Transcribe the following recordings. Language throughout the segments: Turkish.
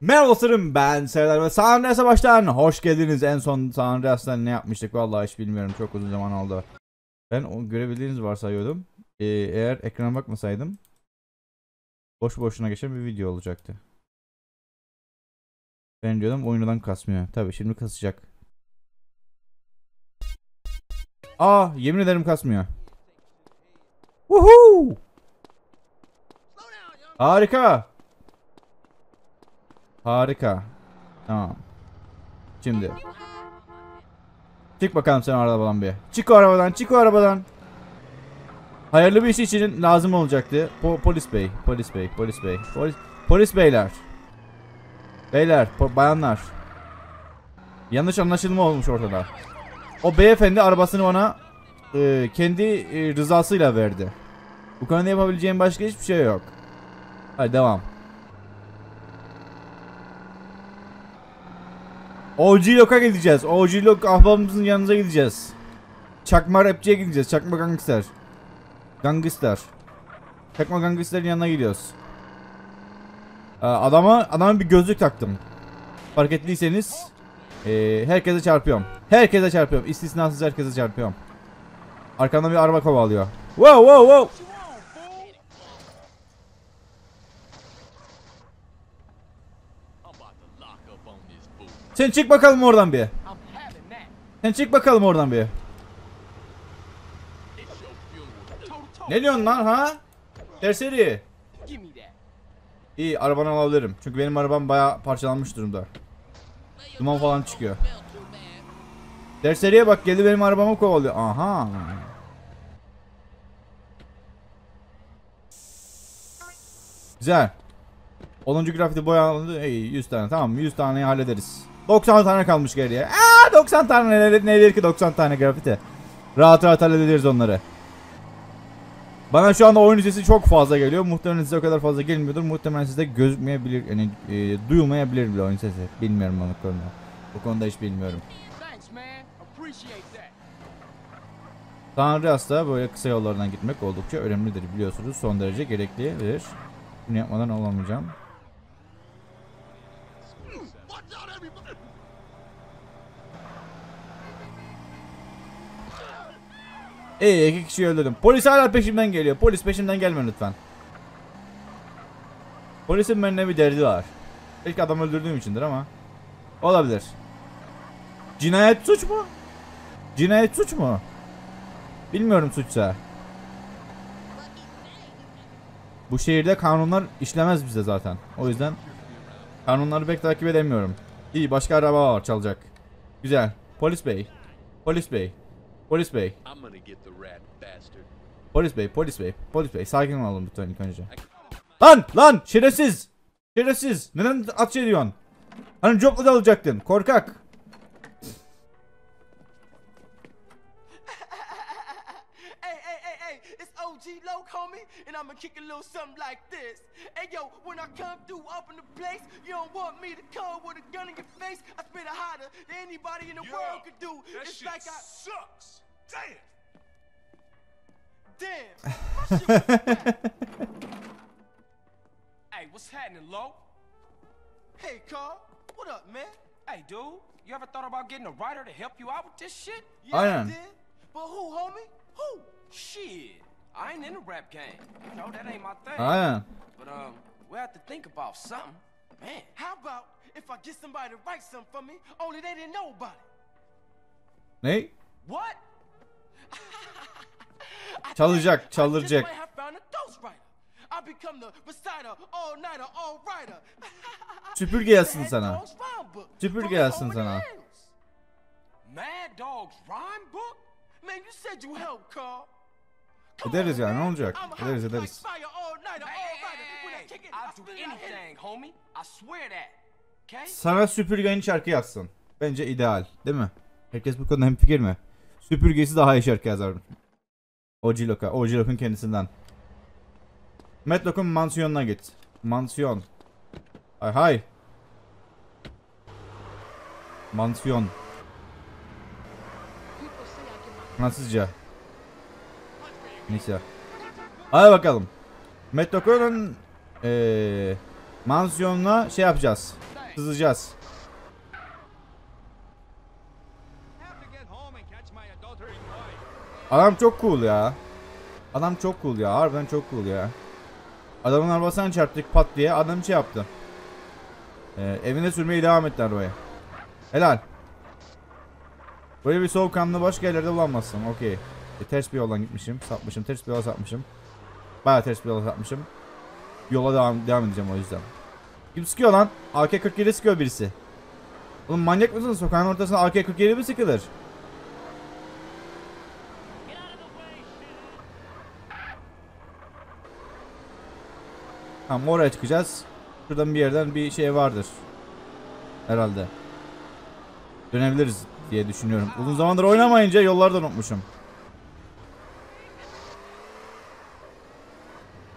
Merhaba dostlarım ben Serdar ve San Andreas'a baştan hoş geldiniz. En son San Andreas'ta ne yapmıştık vallahi hiç bilmiyorum çok uzun zaman oldu. Ben o görebildiğiniz varsayıyordum. Ee, eğer ekrana bakmasaydım boş boşuna geçen bir video olacaktı. Ben diyordum oyundan kasmıyor. Tabi şimdi kasacak. Aa yemin ederim kasmıyor. Woohoo! Harika. Harika. Tamam. Şimdi. Çık bakalım sen arabadan bir. Çık o arabadan, çık o arabadan. Hayırlı bir iş için lazım olacaktı. Po- polis bey, polis bey, polis bey. Polis, polis beyler. Beyler, bayanlar. Yanlış anlaşılma olmuş ortada. O beyefendi arabasını bana e, kendi e, rızasıyla verdi. Bu konuda yapabileceğim başka hiçbir şey yok. Hadi devam. OG Lok'a gideceğiz. OG Lok ahbabımızın yanınıza gideceğiz. Çakma rapçiye gideceğiz. Çakma gangster. Gangster. Çakma gangster'in yanına gidiyoruz. Ee, adama adama bir gözlük taktım. Fark ettiyseniz ee, herkese çarpıyorum. Herkese çarpıyorum. İstisnasız herkese çarpıyorum. Arkamdan bir araba kovalıyor. Wow wow wow. Sen çık bakalım oradan bir. Sen çık bakalım oradan bir. Ne diyorsun lan ha? Terseri. İyi arabanı alabilirim. Çünkü benim arabam baya parçalanmış durumda. Duman falan çıkıyor. Terseriye bak geldi benim arabamı kovalıyor. Aha. Güzel. 10. grafiti boyandı. İyi 100 tane tamam 100 taneyi hallederiz. 90 tane kalmış geriye. Aa 90 tane ne, nedir ki 90 tane grafiti. Rahat rahat hallederiz onları. Bana şu anda oyun sesi çok fazla geliyor. Muhtemelen size o kadar fazla gelmiyordur. Muhtemelen size gözükmeyebilir, yani e, duyulmayabilir bile oyun sesi. Bilmiyorum bu konuda. Bu konuda hiç bilmiyorum. That. Tanrıas'ta böyle kısa yollardan gitmek oldukça önemlidir biliyorsunuz. Son derece gereklidir. Bunu yapmadan olamayacağım. İyi iki kişiyi öldürdüm. Polis hala peşimden geliyor. Polis peşimden gelme lütfen. Polisin benimle bir derdi var. Belki adam öldürdüğüm içindir ama. Olabilir. Cinayet suç mu? Cinayet suç mu? Bilmiyorum suçsa. Bu şehirde kanunlar işlemez bize zaten. O yüzden kanunları pek takip edemiyorum. İyi başka araba var çalacak. Güzel. Polis bey. Polis bey. Polis bey. Polis bey. Polis bey. Polis bey. Sakin olun lütfen ilk önce. Lan lan şerefsiz. Şerefsiz. Neden ateş ediyorsun? Hani copla da alacaktın. Korkak. I'ma kick a little something like this. Hey, yo, when I come through up in the place, you don't want me to come with a gun in your face. I spit it hotter than anybody in the world could do. That it's shit like I. sucks. Damn. Damn. My shit was whack. Hey, what's happening, Lo? hey, Carl, what up, man? Hey, dude, you ever thought about getting a writer to help you out with this shit? Yeah, I Aynen. did. But who, homie? Who? Shit, I ain't in the rap game. You know, that ain't my thing. Aynen. But, um, we have to think about something. Man, How about if I get somebody to write something for me, only they didn't know about it? Ne? what? Çalacak, all-writer. Süpürge yazsın sana. Süpürge yazsın sana. Mad Dog's rhyme book? Man, you said you helped, Carl. Ederiz ya, ne olacak? Ederiz, ederiz. Sana süpürgenin şarkı yazsın. Bence ideal. Değil mi? Herkes bu konuda hemfikir mi? Süpürgesi daha iyi şarkı yazar. OG Loka. OG Lok'un kendisinden. Medlock'un mansiyonuna git. Mansiyon. Hay hay. Mansiyon. Fransızca. Neyse. Hadi bakalım. Medlock'un eee Mansiyonla şey yapacağız. Sızacağız. Adam çok cool ya. Adam çok cool ya. Harbiden çok cool ya. Adamın arabasına çarptık pat diye. Adam şey yaptı. Ee, evine sürmeyi devam etti arabayı. Helal. Böyle bir soğukkanlı başka yerlerde bulamazsın. Okey. E, ters bir yoldan gitmişim. Sapmışım. Ters bir yola sapmışım. Baya ters bir yola sapmışım. Yola devam, devam edeceğim o yüzden. Kim sıkıyor lan? AK-47 sıkıyor birisi. Oğlum manyak mısın? Sokağın ortasına AK-47 mi sıkılır? Tamam oraya çıkacağız. Şuradan bir yerden bir şey vardır. Herhalde. Dönebiliriz diye düşünüyorum. Uzun zamandır oynamayınca yollardan unutmuşum.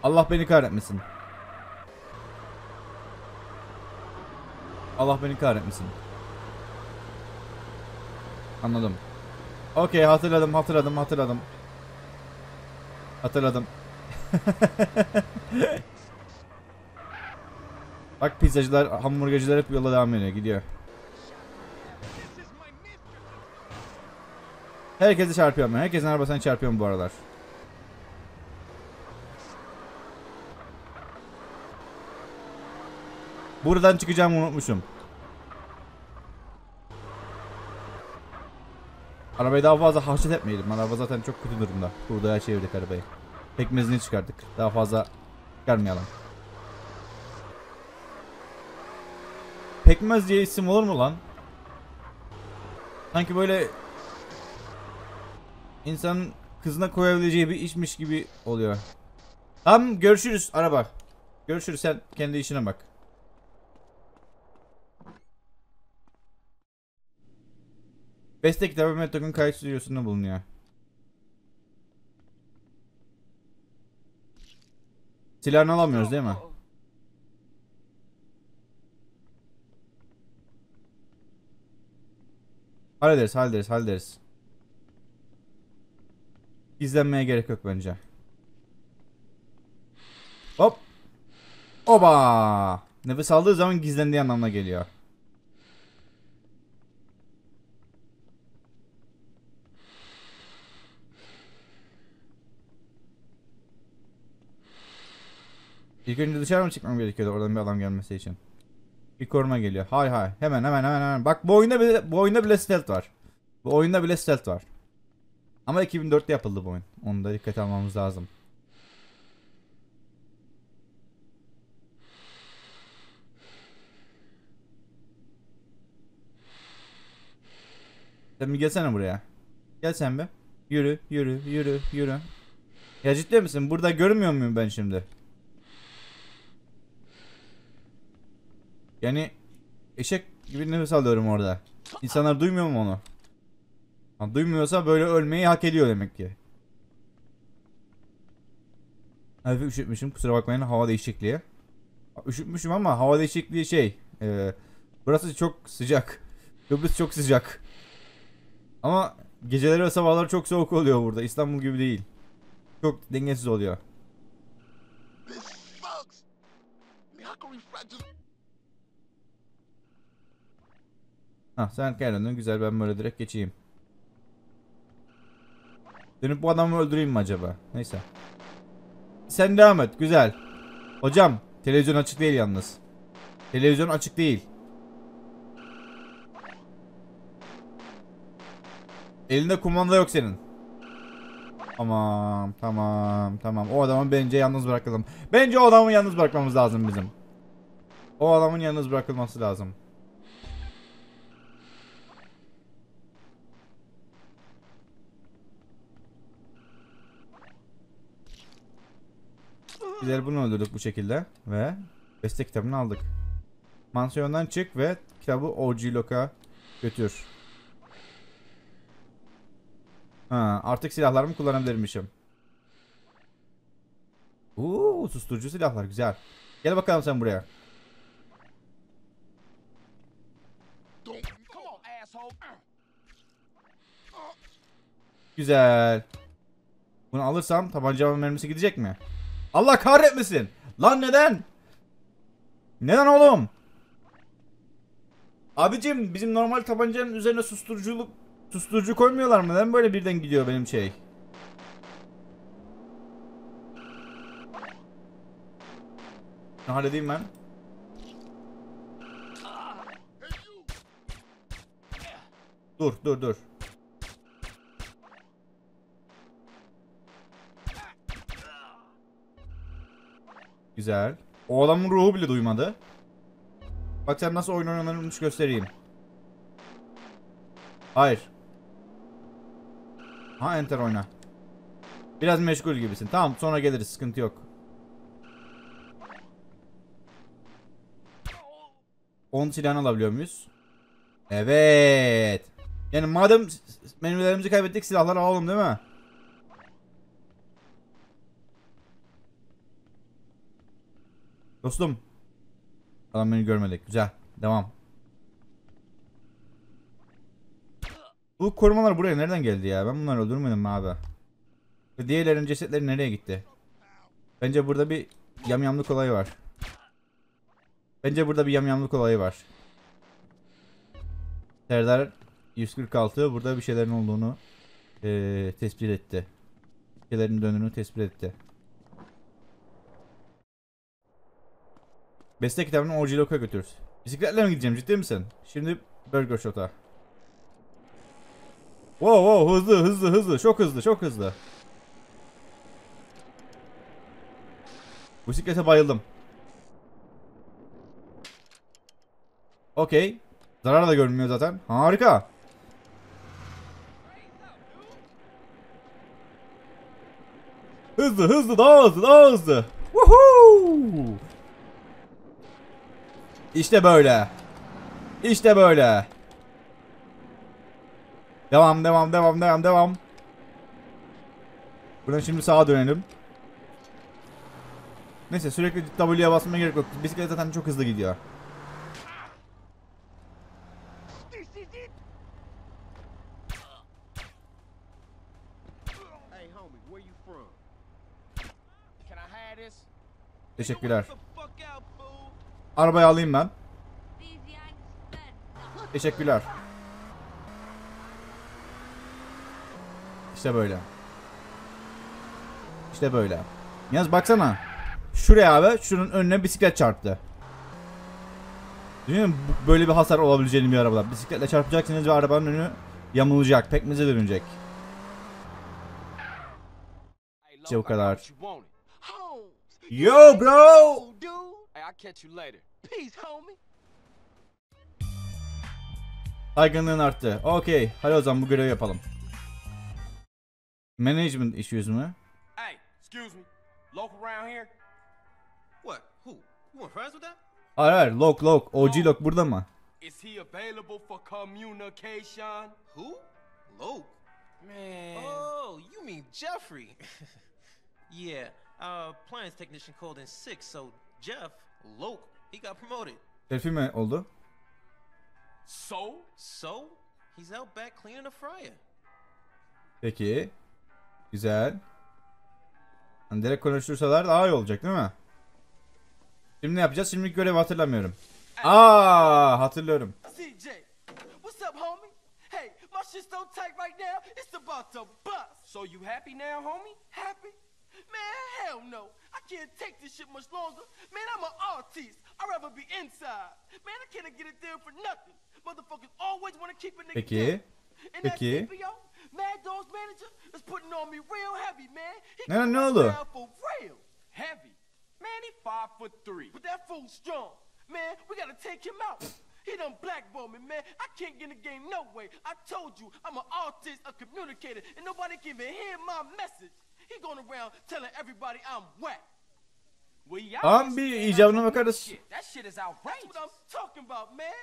Allah beni kahretmesin. Allah beni kahretmesin. Anladım. Okey hatırladım hatırladım hatırladım. Hatırladım. Bak pizzacılar, hamburgerciler hep yola devam ediyor, gidiyor. Herkesi çarpıyorum ben. Herkesin arabasına çarpıyorum bu aralar. Buradan çıkacağımı unutmuşum. Arabayı daha fazla hareket etmeyelim. Araba zaten çok kötü durumda. Hurdaya çevirdik arabayı. Pekmezini çıkardık. Daha fazla çıkarmayalım. Pekmez diye isim olur mu lan? Sanki böyle insanın kızına koyabileceği bir işmiş gibi oluyor. Tamam görüşürüz araba. Görüşürüz sen kendi işine bak. Beste kitabı Metok'un kayıt stüdyosunda bulunuyor. Silahını alamıyoruz değil mi? Hallederiz, hallederiz, hallederiz. İzlenmeye gerek yok bence. Hop. Oba. Nefes aldığı zaman gizlendiği anlamına geliyor. İlk önce dışarı mı çıkmam gerekiyordu oradan bir adam gelmesi için? Bir koruma geliyor. Hay hay. Hemen hemen hemen hemen. Bak bu oyunda bile bu oyunda bile stealth var. Bu oyunda bile stealth var. Ama 2004'te yapıldı bu oyun. Onu da dikkate almamız lazım. Sen bir gelsene buraya. Gel sen be. Yürü, yürü, yürü, yürü. Ya ciddi misin? Burada görmüyor muyum ben şimdi? Yani eşek gibi nefes alıyorum orada. İnsanlar duymuyor mu onu? Ha, duymuyorsa böyle ölmeyi hak ediyor demek ki. Hafif üşütmüşüm kusura bakmayın hava değişikliği. Üşütmüşüm ama hava değişikliği şey. E, burası çok sıcak. Kıbrıs çok sıcak. Ama geceleri ve sabahları çok soğuk oluyor burada. İstanbul gibi değil. Çok dengesiz oluyor. This sucks. I mean, how can we fight just Ha sen kendin güzel ben böyle direkt geçeyim. Dönüp bu adamı öldüreyim mi acaba? Neyse. Sen devam et güzel. Hocam televizyon açık değil yalnız. Televizyon açık değil. Elinde kumanda yok senin. Tamam tamam tamam. O adamı bence yalnız bırakalım. Bence o adamı yalnız bırakmamız lazım bizim. O adamın yalnız bırakılması lazım. Bizler bunu öldürdük bu şekilde ve beste kitabını aldık. Mansiyondan çık ve kitabı OG Lock'a götür. Ha, artık silahlarımı kullanabilirmişim. Uuu susturucu silahlar güzel. Gel bakalım sen buraya. Güzel. Bunu alırsam tabancamın mermisi gidecek mi? Allah kahretmesin. Lan neden? Neden oğlum? Abicim bizim normal tabancanın üzerine susturuculuk susturucu koymuyorlar mı? Neden böyle birden gidiyor benim şey? Ne halledeyim ben? Dur dur dur. Güzel. O adamın ruhu bile duymadı. Bak sen nasıl oyun oynanırmış göstereyim. Hayır. Ha enter oyna. Biraz meşgul gibisin. Tamam sonra geliriz sıkıntı yok. Onun silahını alabiliyor muyuz? Evet. Yani madem menülerimizi kaybettik silahları alalım değil mi? Dostum. Adam beni görmedik. Güzel. Devam. Bu korumalar buraya nereden geldi ya? Ben bunları öldürmedim mi abi? Diğerlerin cesetleri nereye gitti? Bence burada bir yamyamlık olayı var. Bence burada bir yamyamlık olayı var. Serdar 146 burada bir şeylerin olduğunu eee, tespit etti. Bir şeylerin döndüğünü tespit etti. Beste kitabını OG Lock'a götür. Bisikletle mi gideceğim ciddi misin? Şimdi Burger Shot'a. Wow wow hızlı hızlı hızlı çok hızlı çok hızlı. Bisiklete bayıldım. Okey. Zarar da görünmüyor zaten. Harika. Hızlı hızlı daha hızlı daha hızlı. Woohoo! İşte böyle. İşte böyle. Devam devam devam devam devam. Buradan şimdi sağa dönelim. Neyse sürekli W'ye basmaya gerek yok. Bisiklet zaten çok hızlı gidiyor. Hey, Arabayı alayım ben. Teşekkürler. İşte böyle. İşte böyle. Yalnız baksana. Şuraya abi şunun önüne bisiklet çarptı. Değil mi? Böyle bir hasar olabileceğini bir arabada. Bisikletle çarpacaksınız ve arabanın önü yamulacak. Pekmeze dönecek. İşte bu kadar. Yo bro! Peace, homie. Saygınlığın arttı. Okey. Hadi o zaman bu görevi yapalım. Management issues mü? Hey, excuse me. Local around here? What? Who? You weren't friends with that? Hayır hayır. Lok lok. OG lok burada mı? Is he available for communication? Who? Luke. Man. Oh, you mean Jeffrey? yeah, our appliance technician called in sick, so Jeff, Luke, he got promoted. Selfie mi oldu? So? So, he's out back cleaning the fryer. Peki. Güzel. Hani direkt konuştursalar daha iyi olacak değil mi? Şimdi ne yapacağız? Şimdilik görevi hatırlamıyorum. Aa hatırlıyorum. CJ. What's up, homie? Hey, my shit's so tight right now, it's about to bust. So you happy now, homie? Happy? Man, hell no. I can't take this shit much longer. Man, I'm an artist. I'd rather be inside. Man, I can't get it there for nothing. Motherfuckers always want to keep a nigga Peki. down. And that Peki. CPO, Mad Dog's manager, is putting on me real heavy, man. He Ne- ne oldu? For real. Heavy. Man, he five foot three. But that fool's strong. Man, we gotta take him out. He done blackballed me, man. I can't get in the game no way. I told you, I'm an artist, a communicator, and nobody can even hear my message. He going around telling everybody I'm whack. Well, y'all bir icabına bakarız. That shit is That's outrageous. what I'm talking about, man.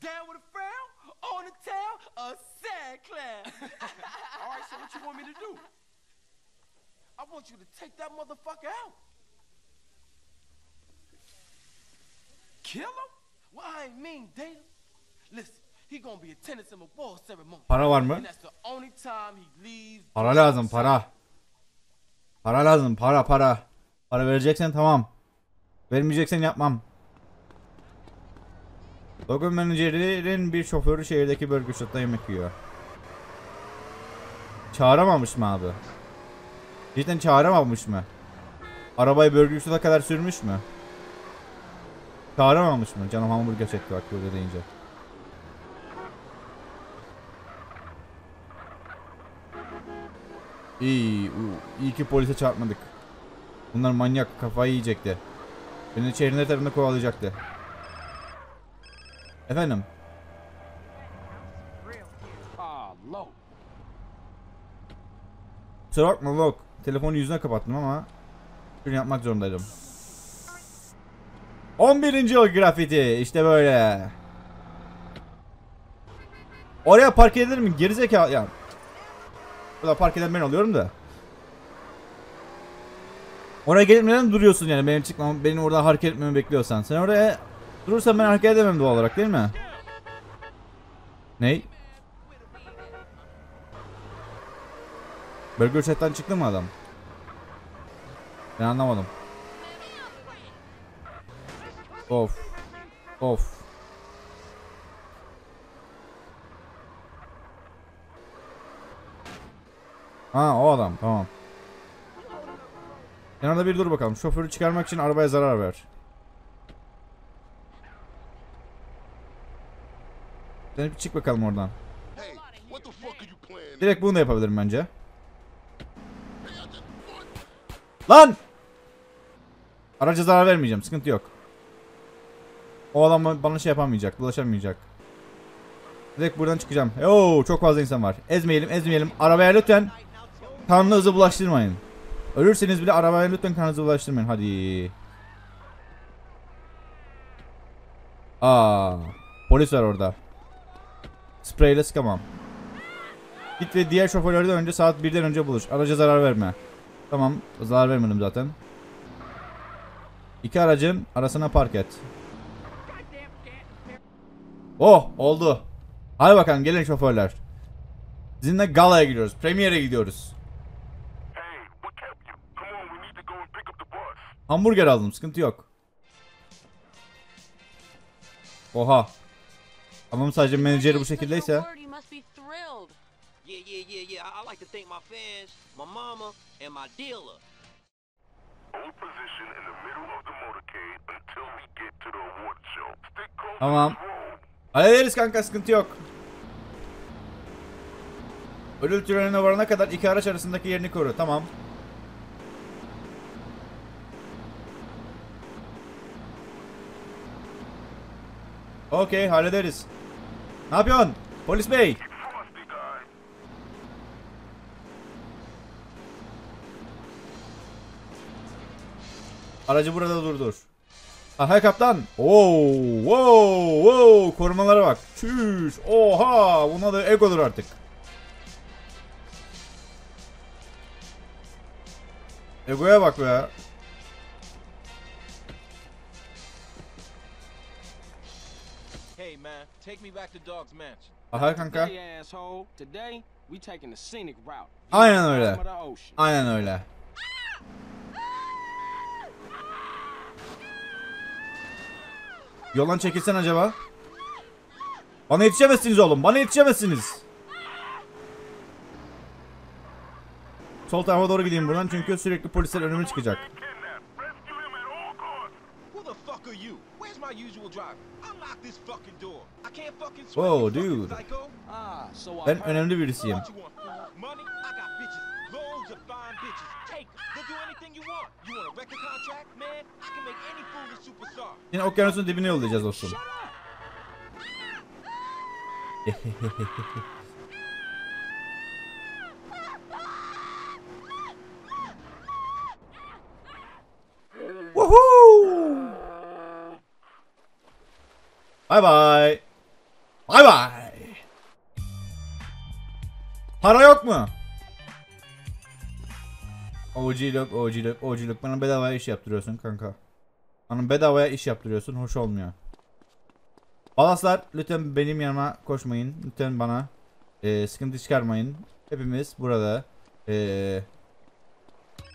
Down with a frown, on the town, a sad clown. All right, so what you want me to do? I want you to take that motherfucker out. Kill him? Well, I ain't mean date him. Listen, he gonna be attendance in war ceremony. Para var mı? And that's the only time he leaves. Para lazım para. Para lazım para para. Para vereceksen tamam. Vermeyeceksen yapmam. Logan menajerin bir şoförü şehirdeki Burger Shot'ta yemek yiyor. Çağıramamış mı abi? Cidden çağıramamış mı? Arabayı Burger kadar sürmüş mü? Çağıramamış mı? Canım hamburger çekti bak böyle deyince. İyi, iyi ki polise çarpmadık. Bunlar manyak, kafayı yiyecekti. Beni şehrin tarafında kovalayacaktı. Efendim? Kusura bakma Lok. Telefonu yüzüne kapattım ama şunu yapmak zorundaydım. 11. yıl grafiti. işte böyle. Oraya park edilir mi? Gerizekalı ya. Burada park eden ben oluyorum da. Oraya gelip neden duruyorsun yani benim çıkmam, benim orada hareket etmemi bekliyorsan. Sen oraya durursan ben hareket edemem doğal olarak değil mi? Ney? Burger Chat'ten çıktı mı adam? Ben anlamadım. Of. Of. Ha o adam tamam. Kenarda bir dur bakalım. Şoförü çıkarmak için arabaya zarar ver. Sen bir çık bakalım oradan. Direkt bunu da yapabilirim bence. Lan! Araca zarar vermeyeceğim. Sıkıntı yok. O adam ba- bana şey yapamayacak. Bulaşamayacak. Direkt buradan çıkacağım. Oo, çok fazla insan var. Ezmeyelim, ezmeyelim. Arabaya lütfen kanlı hızı bulaştırmayın. Ölürseniz bile arabaya lütfen kanlı hızı bulaştırmayın. Hadi. Aa, polis var orada. Spreyle sıkamam. Git ve diğer şoförlerden önce saat 1'den önce buluş. Araca zarar verme. Tamam. Zarar vermedim zaten. İki aracın arasına park et. Oh oldu. Hadi bakalım gelin şoförler. Sizinle galaya gidiyoruz. Premiere gidiyoruz. Hey, what kept you? Come on, we need to go and pick up the bus. Hamburger aldım. Sıkıntı yok. Oha. Tamam sadece menajeri bu şekildeyse. You must be thrilled. Yeah, yeah, yeah, yeah. I, I like to thank my fans, my mama, and my dealer. Hold position in the middle of the motorcade until we get to the award show. Stick close Tamam. Hallederiz kanka sıkıntı yok. Ödül törenine varana kadar iki araç arasındaki yerini koru. Tamam. Okey hallederiz. Ne yapıyorsun? Polis bey. Aracı burada durdur. Aha kaptan. Oo, wow, wow. Korumalara bak. Çüş. Oha. Buna da ek olur artık. Egoya bak be. Take me back to Dog's Mansion. Aha kanka. Hey, asshole. Today, we taking the scenic route. Aynen öyle. Aynen öyle. Yoldan çekilsen acaba? Bana yetişemezsiniz oğlum. Bana yetişemezsiniz. Sol tarafa doğru gideyim buradan çünkü sürekli polisler önüme çıkacak. Kidnapped. Rescue him at all costs. Who the fuck are you? Where's my usual driver? Unlock this fucking door. I can't fucking swim. Whoa, dude. Ah, so I Ben önemli birisiyim. Money? I got bitches. Loads of fine bitches. Take 'em. They'll do anything you want. You want a record contract? Man, I can make any fool a superstar. Yine okyanusun dibine yollayacağız dostum. Woohoo! Bye bye. Bye bye. Para yok mu? OG'luk, OG'luk, OG'luk. Bana bedavaya iş yaptırıyorsun kanka. Bana bedavaya iş yaptırıyorsun. Hoş olmuyor. Balaslar lütfen benim yanıma koşmayın. Lütfen bana eee, sıkıntı çıkarmayın. Hepimiz burada eee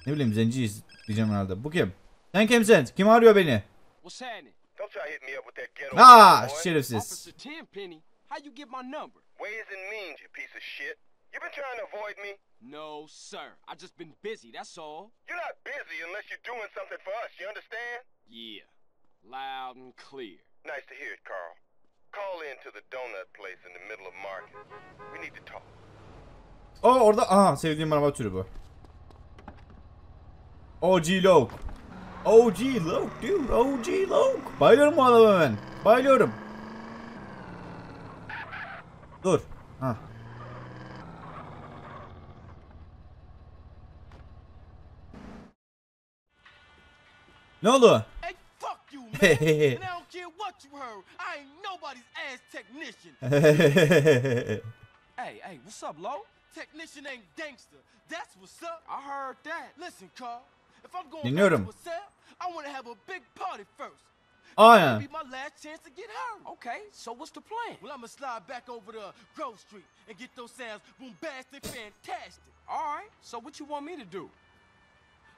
ne bileyim zenciyiz diyeceğim herhalde. Bu kim? Sen kimsin? Kim arıyor beni? What's happening? Come try hit me up with that ghetto. Ah boy. şerefsiz. Officer Tenpenny, how you get my number? Ways and means, you piece of shit. You been trying to avoid me? No, sir. I just been busy, that's all. You're not busy unless you're doing something for us, you understand? Yeah. Loud and clear. Nice to hear it, Carl. Call in to the donut place in the middle of market. We need to talk. O orada aha sevdiğim araba türü bu. OG Loke. OG Loke dude. OG Loke. Bayılıyorum bu adama ben. Bayılıyorum. Dur. Ha. Ne oldu? Hey, fuck you, man. Hey. and I don't care what you heard. I ain't nobody's ass technician. Hey, hey, what's up, Lo? Technician ain't gangster. That's what's up. I heard that. Listen, Carl. If I'm going Dinliyorum. back to a I want to have a big party first. Aynen. Be my last chance to get her. Okay, so what's the plan? Well, I'ma slide back over to Grove Street and get those sounds bombastic, fantastic. All right, so what you want me to do?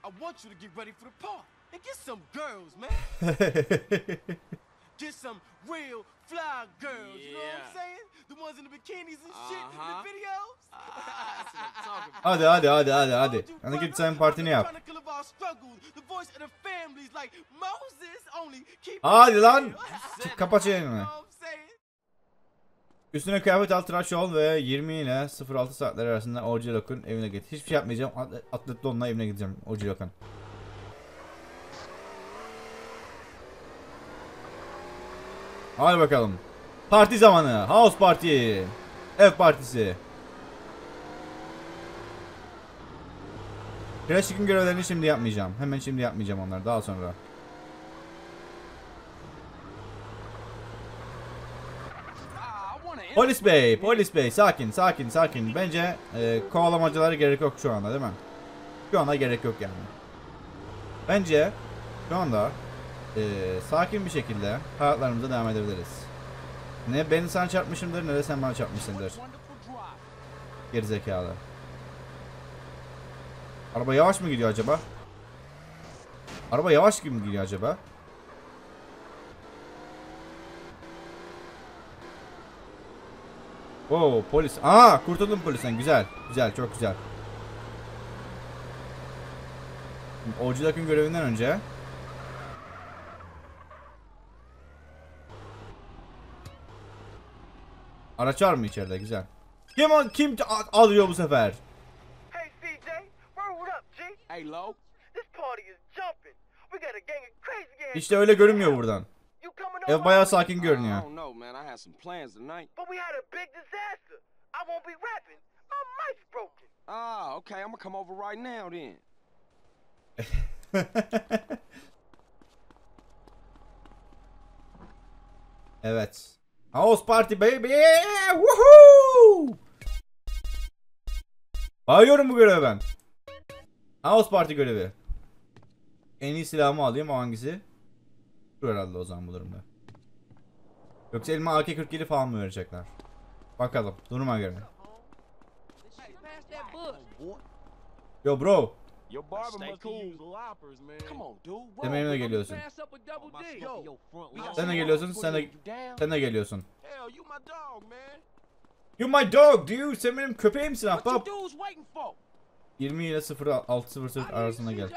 I want you to get ready for the party and get some girls, man. Get some real fly girls. You know what I'm Yeah. saying? The ones in the bikinis and shit in Uh-huh. the videos. That's what I'm talking about. hadi hadi hadi hadi hadi. Told you, Hadi git brother, sen partini I'm the yap. Hadi lan. Çık, Kapat yayını. Üstüne kıyafet al tıraş ol ve 20 ile 06 saatler arasında OG Lock'un evine git. Hiçbir şey yapmayacağım. At- Atletli onunla evine gideceğim OG Lock'un. Hadi bakalım. Parti zamanı. House Party. Ev partisi. Clashic'in görevlerini şimdi yapmayacağım. Hemen şimdi yapmayacağım onları. Daha sonra. Polis bey, polis bey sakin sakin sakin. Bence e, kovalamacılara gerek yok şu anda değil mi? Şu anda gerek yok yani. Bence şu anda e, sakin bir şekilde hayatlarımıza devam edebiliriz. Ne ben sana çarpmışımdır ne de sen bana çarpmışsındır. Gerizekalı. Araba yavaş mı gidiyor acaba? Araba yavaş gibi mi gidiyor acaba? Oo polis. Aa kurtuldum polisten. Güzel. Güzel çok güzel. Orcudak'ın görevinden önce Araç var mı içeride? Güzel. Kim kim alıyor bu sefer? Hey, CJ, roll up, G. Hey, Lo. This party is jumping. We got a gang of crazy ass. İşte öyle görünmüyor buradan. Ev bayağı sakin görünüyor. don't know, man. I had some plans tonight. But we had a big disaster. I won't be rapping. My mic's broken. Ah, okay. I'm gonna come over right now then. evet. House Party baby. Woohoo! Bayıyorum bu göreve ben. House Party görevi. En iyi silahımı alayım o hangisi? Şu herhalde o zaman bu durumda. Yoksa elime AK-47 falan mı verecekler? Bakalım duruma göre. Yo bro. Sen benimle geliyorsun. Yo, Sen de geliyorsun sen de sen de geliyorsun. You my dog, dude. Sen benim köpeğimsin ahbap. Dudes waiting for? 20 ile 0600 arasında gel.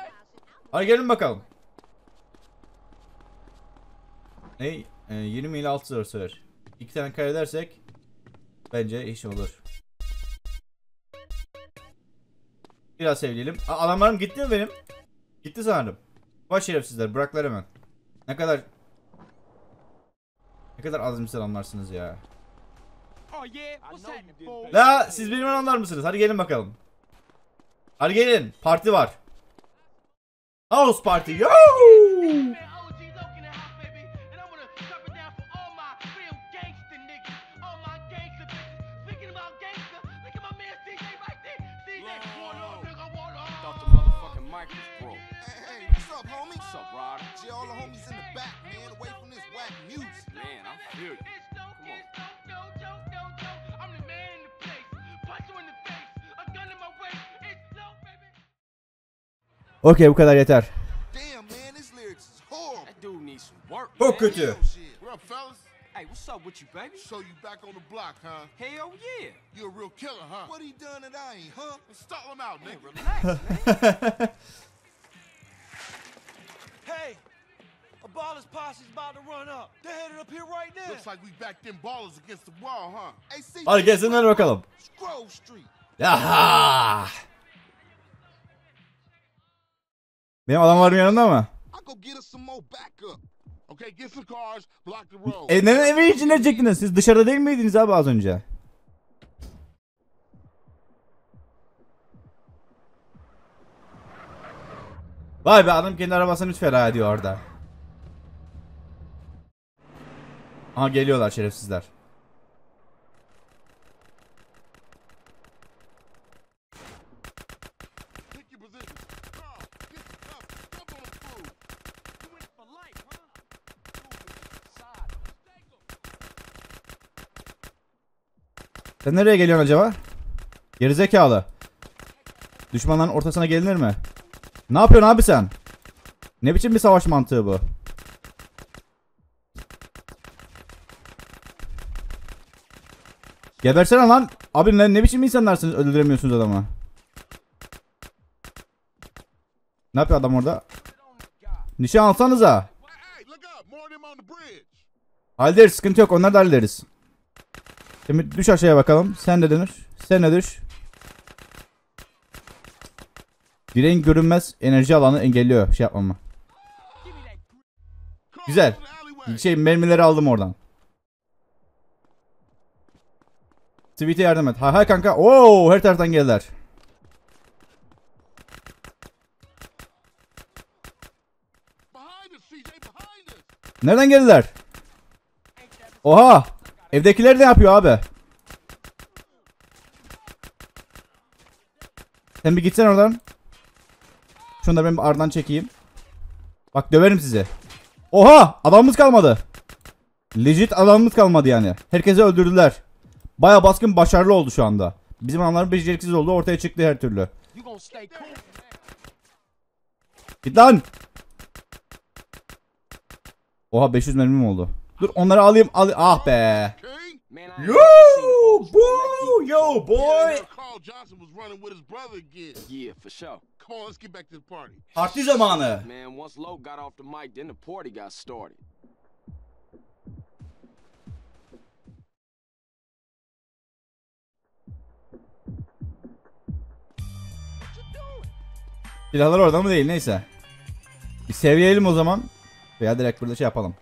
Hadi gelin bakalım. Ne? Ee, 20 ile 600 İki tane kaybedersek bence iş olur. Biraz sevleyelim. Aa, adamlarım gitti mi benim? Gitti sanırım. Baş şerefsizler bıraklar hemen. Ne kadar ne kadar azimsiz adamlarsınız ya. Oh La siz benim adamlar mısınız? Hadi gelin bakalım. Hadi gelin. Parti var. House party. Yo! Okey bu kadar yeter. Çok kötü. Hey, what's up with you, baby? So you back on the block, huh? Hell yeah. You a real killer, huh? What he done that I ain't, huh? Stall him out, Hey, nigga. relax, man. Hey, a baller's posse's about to run up. They're headed up here right now. Looks like we backed them ballers against the wall, huh? Hey, see, Hadi gelsinler bakalım. Grove Street. Aha! Benim adamlarım yanında mı? E neden evi içine çektiniz? Siz dışarıda değil miydiniz abi az önce? Vay be adam kendi arabasını hiç feda ediyor orada. Aha geliyorlar şerefsizler. Pick your position. Carl, get the cup. Jump on the fool. You in for life, huh? Sen nereye geliyorsun acaba? Gerizekalı. Düşmanların ortasına gelinir mi? Ne yapıyorsun abi sen? Ne biçim bir savaş mantığı bu? Gebersene lan. Abi ne, ne biçim insanlarsınız öldüremiyorsunuz adamı. Ne yapıyor adam orada? Nişan alsanıza. Hallederiz sıkıntı yok onları da hallederiz. Şimdi düş aşağıya bakalım. Sen de dönür. Sen de düş. Direğin görünmez enerji alanı engelliyor şey yapmamı. Güzel. Şey mermileri aldım oradan. Tweet'e yardım et. Hay hay kanka. Oo her taraftan geldiler. Nereden geldiler? Oha! Evdekiler ne yapıyor abi? Sen bir gitsen oradan. Şunu da ben bir aradan çekeyim. Bak döverim sizi. Oha! Adamımız kalmadı. Legit adamımız kalmadı yani. Herkesi öldürdüler. Baya baskın başarılı oldu şu anda. Bizim adamların beceriksiz olduğu ortaya çıktı her türlü. Git lan! Oha 500 mermim oldu. Dur onları alayım. Al ah be. Yo boo yo boy. Parti zamanı. Silahlar orada mı değil neyse. Bir seviyelim o zaman. Veya direkt burada şey yapalım.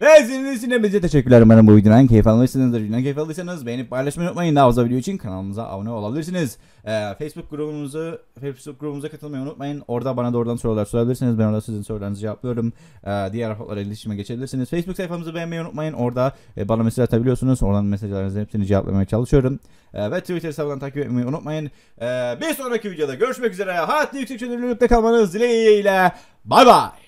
İçin hepinize teşekkürler. Umarım bu videodan keyif almışsınızdır. Videodan keyif aldıysanız beğenip paylaşmayı unutmayın. Daha fazla video için kanalımıza abone olabilirsiniz. Ee, Facebook grubumuzu Facebook grubumuza katılmayı unutmayın. Orada bana doğrudan sorular sorabilirsiniz. Ben orada sizin sorularınızı cevaplıyorum. Ee, diğer haftalara iletişime geçebilirsiniz. Facebook sayfamızı beğenmeyi unutmayın. Orada e, bana mesaj atabiliyorsunuz. Oradan mesajlarınızın hepsini cevaplamaya çalışıyorum. Ee, ve Twitter hesabından takip etmeyi unutmayın. Ee, bir sonraki videoda görüşmek üzere. Hayatlı yüksek çözünürlükte kalmanız dileğiyle. Bay bay.